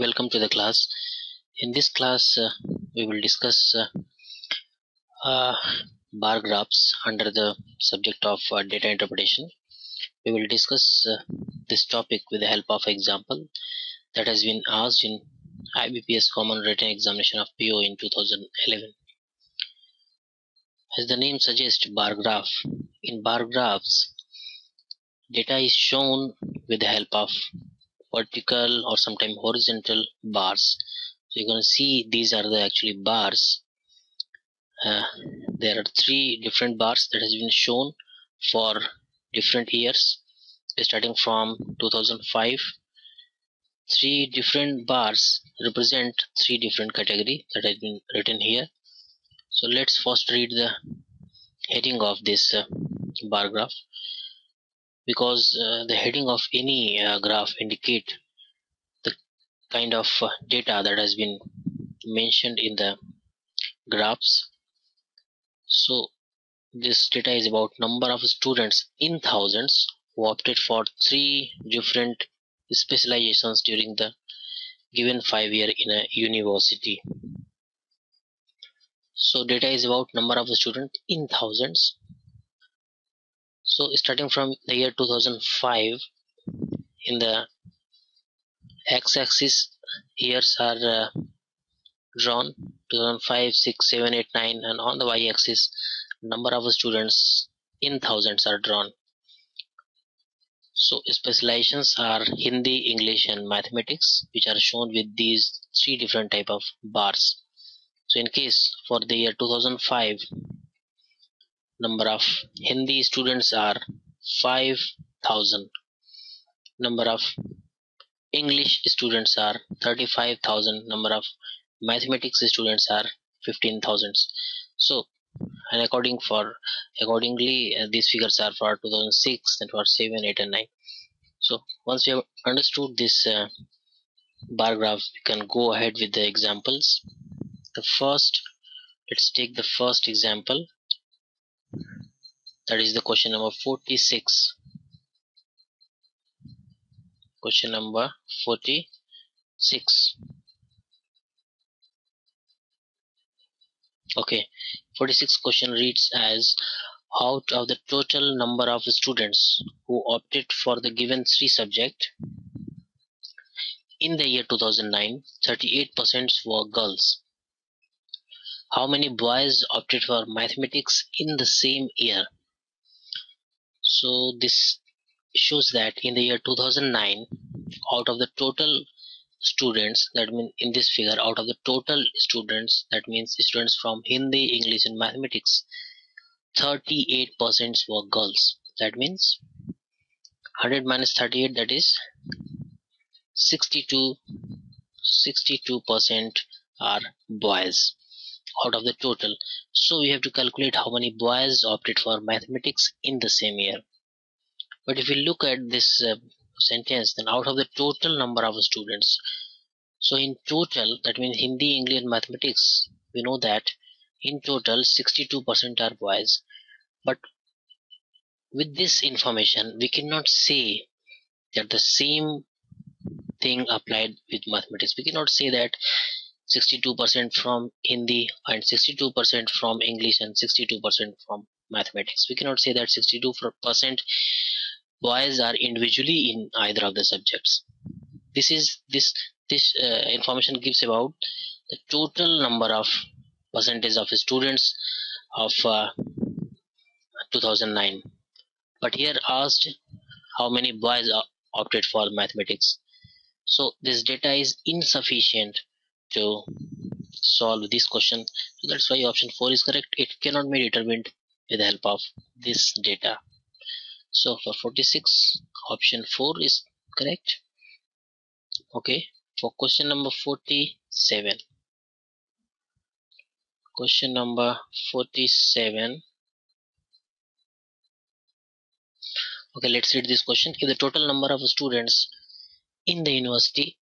welcome to the class. In this class uh, we will discuss uh, uh, bar graphs under the subject of uh, data interpretation. We will discuss uh, this topic with the help of example that has been asked in IBPS common written examination of PO in 2011 as the name suggests bar graph. In bar graphs data is shown with the help of vertical or sometimes horizontal bars. So you're going to see these are the actually bars. Uh, there are three different bars that has been shown for different years. Starting from 2005 three different bars represent three different category that has been written here. So let's first read the heading of this uh, bar graph because uh, the heading of any uh, graph indicate the kind of uh, data that has been mentioned in the graphs. So this data is about number of students in thousands who opted for three different specializations during the given five year in a university. So data is about number of students in thousands so starting from the year 2005 in the x-axis years are uh, drawn 2005 6 7 8 9 and on the y-axis number of students in thousands are drawn. So specializations are hindi english and mathematics which are shown with these three different type of bars. So in case for the year 2005 number of Hindi students are 5000 number of English students are 35000 number of mathematics students are 15000 so and according for accordingly uh, these figures are for 2006 and for 7 8 and 9 so once you have understood this uh, bar graph we can go ahead with the examples. The first let's take the first example that is the question number 46 question number 46 okay 46 question reads as out of the total number of students who opted for the given three subject in the year 2009 38% were girls. How many boys opted for mathematics in the same year so this shows that in the year 2009 out of the total students that means in this figure out of the total students that means students from hindi english and mathematics 38% were girls. That means 100 minus 38 that is 62 62% are boys out of the total. So we have to calculate how many boys opted for mathematics in the same year. But if we look at this uh, sentence then out of the total number of students so in total that means hindi english and mathematics we know that in total 62% are boys. But with this information we cannot say that the same thing applied with mathematics. We cannot say that 62% from hindi and 62% from english and 62% from mathematics. We cannot say that 62% boys are individually in either of the subjects. This is this this uh, information gives about the total number of percentage of students of uh, 2009 but here asked how many boys opted for mathematics. So this data is insufficient to solve this question. So that's why option 4 is correct. It cannot be determined with the help of this data. So for 46 option 4 is correct. Okay. For question number 47 question number 47 okay let's read this question. If the total number of students in the university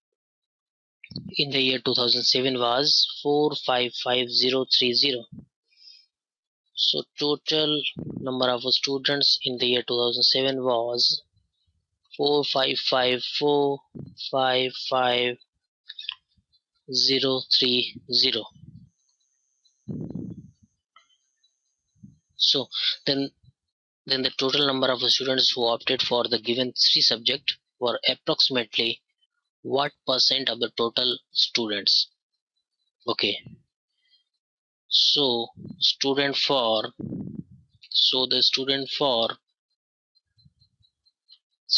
in the year 2007 was 455030 so total number of students in the year 2007 was 455455 030 so then then the total number of students who opted for the given three subject were approximately what percent of the total students? Okay. So student for so the student for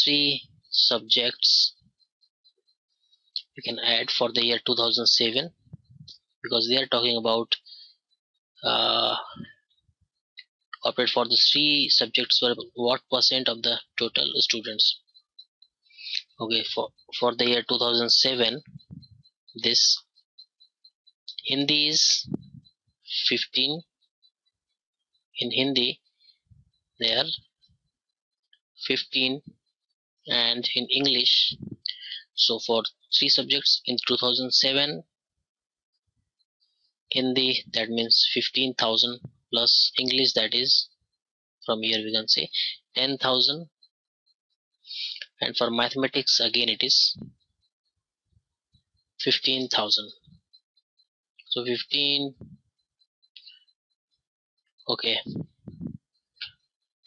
three subjects we can add for the year 2007 because they are talking about uh, operate for the three subjects were what percent of the total students okay for for the year 2007 this Hindi is 15 in Hindi they are 15 and in English so for three subjects in 2007 Hindi that means 15,000 plus English that is from here we can say 10,000 and for mathematics again it is 15,000 so 15 okay.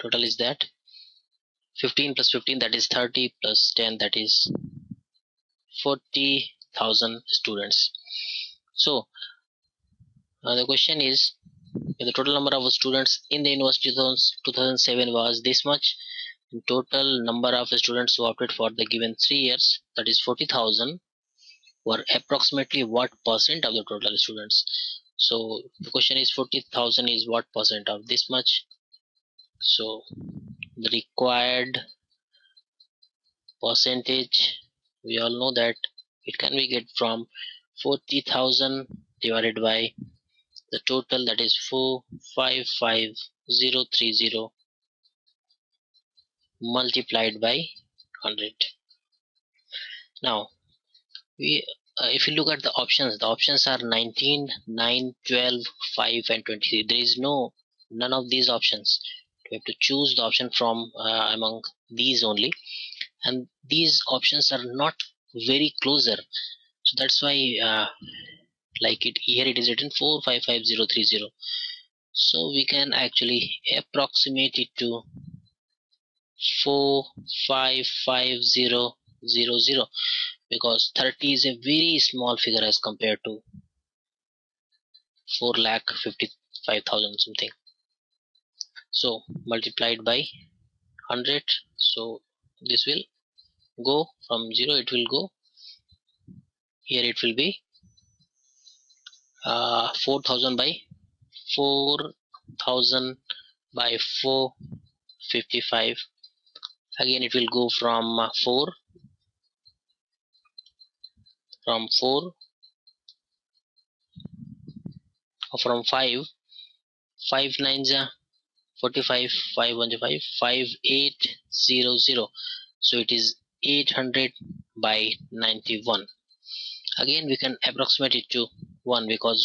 Total is that 15 plus 15 that is 30 plus 10 that is 40,000 students. So uh, the question is the total number of students in the university 2007 was this much total number of students who opted for the given three years that is 40,000 were approximately what percent of the total students? So the question is 40,000 is what percent of this much? So the required percentage we all know that it can be get from 40,000 divided by the total that is 455030 multiplied by 100 now we uh, if you look at the options the options are 19 9 12 5 and 23 there is no none of these options. We have to choose the option from uh, among these only. And these options are not very closer. So that's why uh, like it here it is written 455030 so we can actually approximate it to 455000 because 30 is a very small figure as compared to 4 lakh 55000 something. So multiplied by 100 so this will go from 0 it will go here it will be uh, 4000 by 4000 by 455 again it will go from uh, 4 from 4 or from 5 5 nines are 45 5 1 5 5 8 0 0 so it is 800 by 91 again we can approximate it to 1 because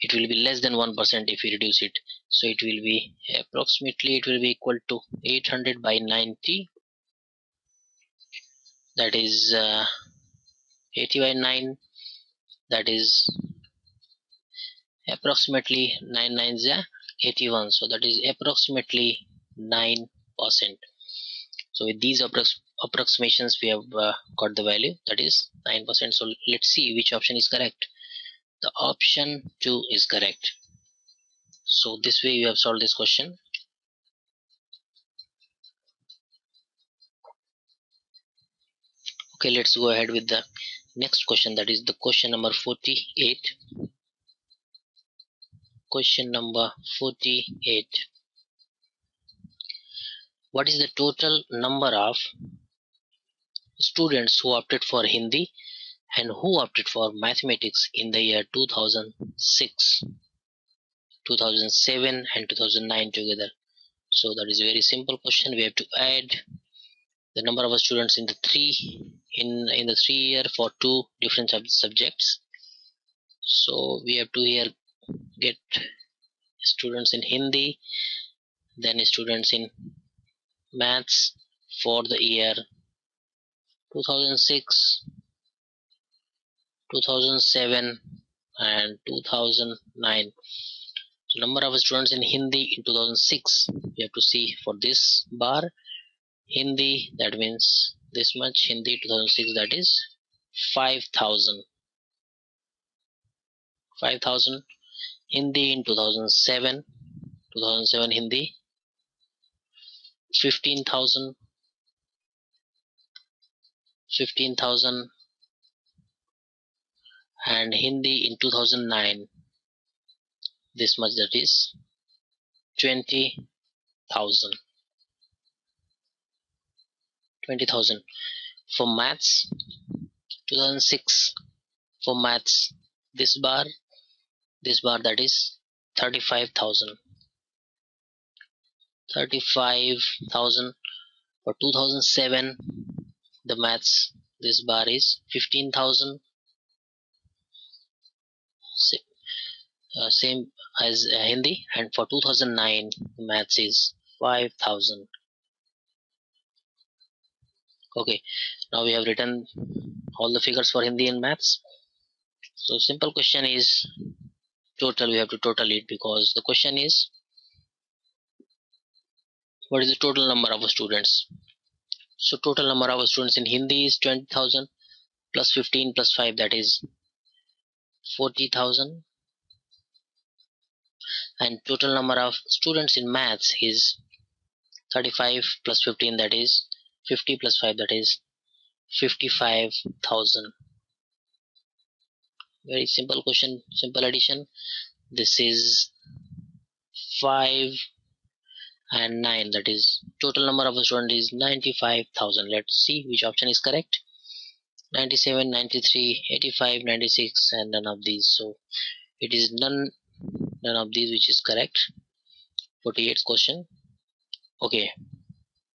it will be less than 1% if we reduce it. So it will be approximately it will be equal to 800 by 90 that is uh, 80 by 9 that is approximately 9 nines are 81 so that is approximately 9 percent. So with these approximations we have uh, got the value. That is 9 percent. So let's see which option is correct the option 2 is correct. So this way you have solved this question. Okay let's go ahead with the next question. That is the question number 48 question number 48 what is the total number of students who opted for Hindi and who opted for mathematics in the year 2006 2007 and 2009 together? So that is a very simple question. We have to add the number of students in the three in in the three year for two different sub subjects. So we have to here get students in Hindi then students in maths for the year 2006 2007 and 2009 so number of students in Hindi in 2006 we have to see for this bar. Hindi that means this much. Hindi 2006 that is 5000 5000 Hindi in 2007 2007 Hindi 15000 15000 and Hindi in 2009 this much that is 20,000 20,000 for maths 2006 for maths this bar this bar that is 35,000 35,000 for 2007 the maths this bar is 15,000 uh, same as uh, Hindi. And for 2009 maths is 5000 okay. Now we have written all the figures for Hindi and maths. So simple question is total we have to total it because the question is what is the total number of students? So total number of students in Hindi is 20,000 plus 15 plus 5 that is 40,000 and total number of students in maths is 35 plus 15 that is 50 plus 5 that is 55,000 very simple question simple addition. This is 5 and 9 that is total number of students is 95,000 let's see which option is correct. 97 93 85 96 and none of these. So it is none none of these which is correct. 48th question. Okay